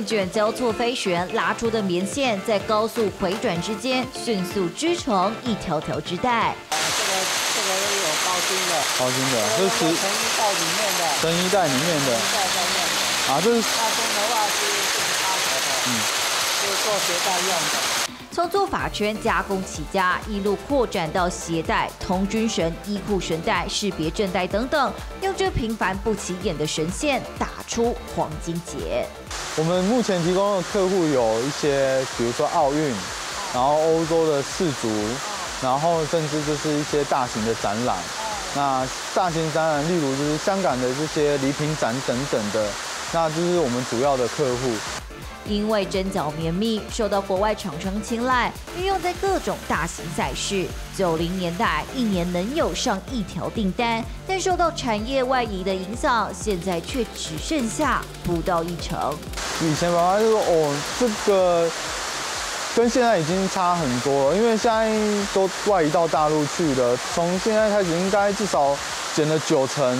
面卷交错飞旋，拉出的棉线在高速回转之间迅速织成一条条织带。这个这个有包金的，包金的，这是成衣袋里面的，成衣袋里面的，袋上面的。啊，这是大宗的话是这是八头的，嗯，是做鞋带用的。从做法圈加工起家，一路扩展到鞋带、童军绳、衣裤绳带、识别证带等等，用这平凡不起眼的绳线打出黄金结。我们目前提供的客户有一些，比如说奥运，然后欧洲的世足，然后甚至就是一些大型的展览。那大型展览，例如就是香港的这些礼品展等等的，那就是我们主要的客户。因为针脚绵密，受到国外厂商青睐，运用在各种大型赛事。九零年代一年能有上亿条订单，但受到产业外移的影响，现在却只剩下不到一成。以前爸爸就说：“哦，这个跟现在已经差很多了，因为现在都外移到大陆去了，从现在开始应该至少减了九成。”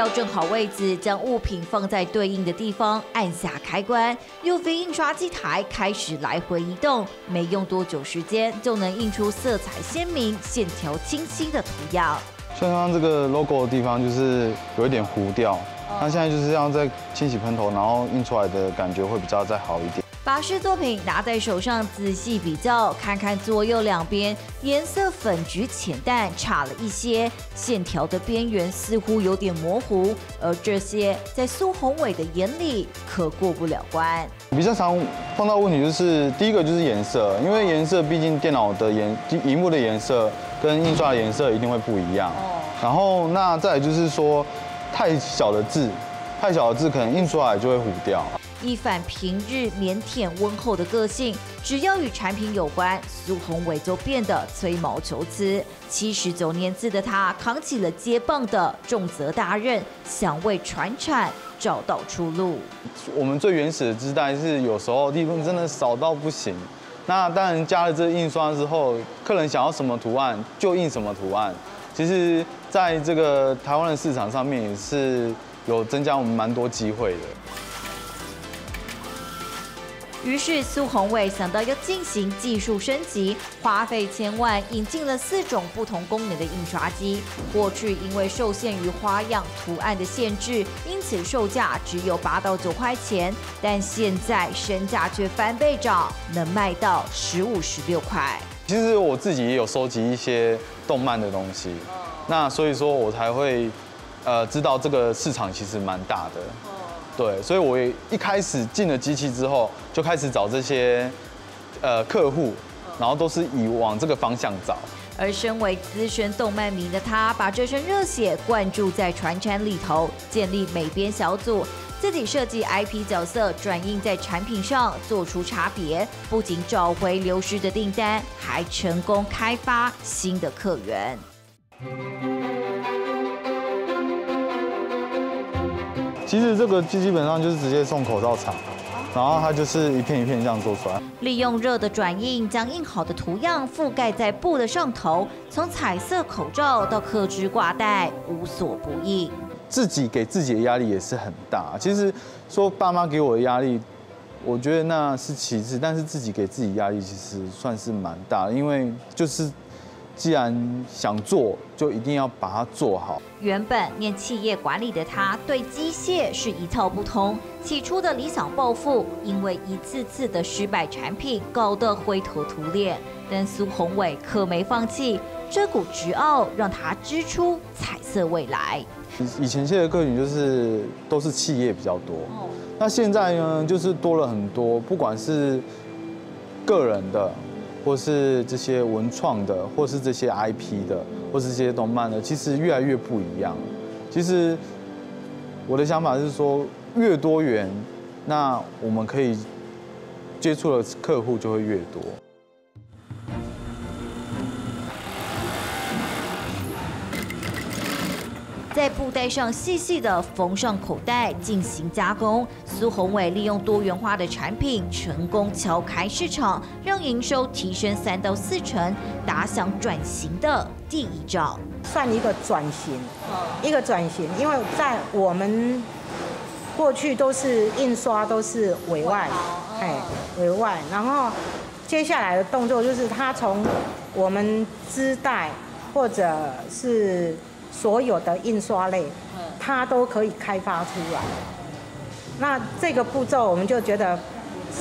校正好位置，将物品放在对应的地方，按下开关，UV 印刷机台开始来回移动。没用多久时间，就能印出色彩鲜明、线条清晰的图样。像刚刚这个 logo 的地方，就是有一点糊掉，那现在就是要在清洗喷头，然后印出来的感觉会比较再好一点。把试作品拿在手上仔细比较，看看左右两边颜色粉橘浅淡差了一些，线条的边缘似乎有点模糊，而这些在苏宏伟的眼里可过不了关。比较常碰到问题就是第一个就是颜色，因为颜色毕竟电脑的颜、荧幕的颜色跟印刷的颜色一定会不一样。哦。然后那再就是说，太小的字，太小的字可能印出来就会糊掉。一反平日腼腆温厚的个性，只要与产品有关，苏宏伟就变得吹毛求疵。七十九年次的他，扛起了接棒的重责大任，想为传产找到出路。我们最原始的织带是有时候地方真的少到不行，那当然加了这印刷之后，客人想要什么图案就印什么图案。其实在这个台湾的市场上面，也是有增加我们蛮多机会的。于是苏宏伟想到要进行技术升级，花费千万引进了四种不同功能的印刷机。过去因为受限于花样图案的限制，因此售价只有八到九块钱。但现在身价却翻倍涨，能卖到十五、十六块。其实我自己也有收集一些动漫的东西，那所以说我才会呃知道这个市场其实蛮大的。对，所以我一开始进了机器之后，就开始找这些呃客户，然后都是以往这个方向找。而身为资深动漫迷的他，把这身热血灌注在传产里头，建立美编小组，自己设计 IP 角色，转印在产品上，做出差别。不仅找回流失的订单，还成功开发新的客源。其实这个基基本上就是直接送口罩厂，然后它就是一片一片这样做出来。利用热的转印，将印好的图样覆盖在布的上头，从彩色口罩到刻制挂带，无所不应。自己给自己的压力也是很大。其实说爸妈给我的压力，我觉得那是其次，但是自己给自己压力其实算是蛮大，因为就是。既然想做，就一定要把它做好。原本念企业管理的他，对机械是一窍不通。起初的理想抱负，因为一次次的失败产品，搞得灰头土脸。但苏宏伟可没放弃，这股执拗让他织出彩色未来。以以前现在客群就是都是企业比较多，那现在呢，就是多了很多，不管是个人的。或是这些文创的，或是这些 IP 的，或是这些动漫的，其实越来越不一样。其实我的想法是说，越多元，那我们可以接触的客户就会越多。在布袋上细细的缝上口袋进行加工，苏宏伟利用多元化的产品成功敲开市场，让营收提升三到四成，打响转型的第一招。算一个转型，一个转型，因为在我们过去都是印刷都是委外，哎，委外，然后接下来的动作就是他从我们织带或者是所有的印刷类，它都可以开发出来。那这个步骤我们就觉得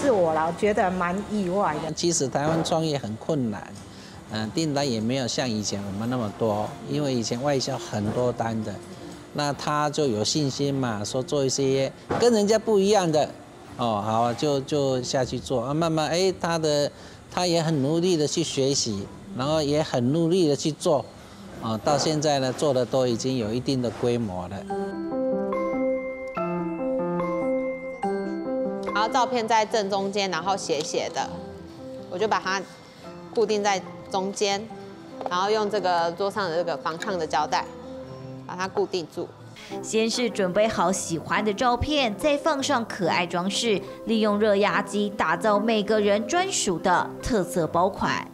是我了，觉得蛮意外的。其实台湾创业很困难。嗯，订单也没有像以前我们那么多，因为以前外销很多单的，那他就有信心嘛，说做一些跟人家不一样的，哦，好，就就下去做啊，慢慢哎，他的他也很努力的去学习，然后也很努力的去做，啊，到现在呢，做的都已经有一定的规模了。然后照片在正中间，然后斜斜的，我就把它固定在。中间，然后用这个桌上的这个防烫的胶带把它固定住。先是准备好喜欢的照片，再放上可爱装饰，利用热压机打造每个人专属的特色包款。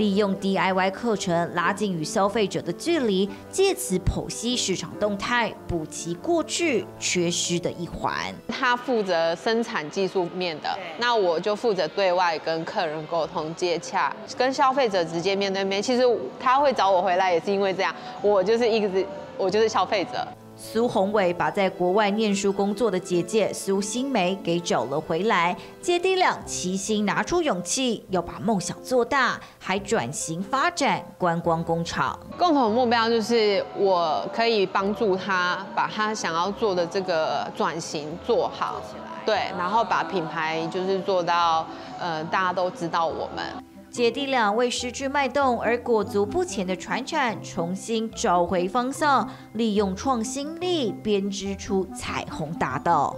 利用 DIY 课程拉近与消费者的距离，借此剖析市场动态，补齐过去缺失的一环。他负责生产技术面的，那我就负责对外跟客人沟通接洽，跟消费者直接面对面。其实他会找我回来，也是因为这样，我就是一直我就是消费者。苏宏伟把在国外念书工作的姐姐苏新梅给找了回来，姐弟俩齐心拿出勇气，要把梦想做大，还转型发展观光工厂。共同目标就是我可以帮助他把他想要做的这个转型做好，对，然后把品牌就是做到呃大家都知道我们。姐弟俩为失去脉动而裹足不前的船产重新找回方向，利用创新力编织出彩虹大道。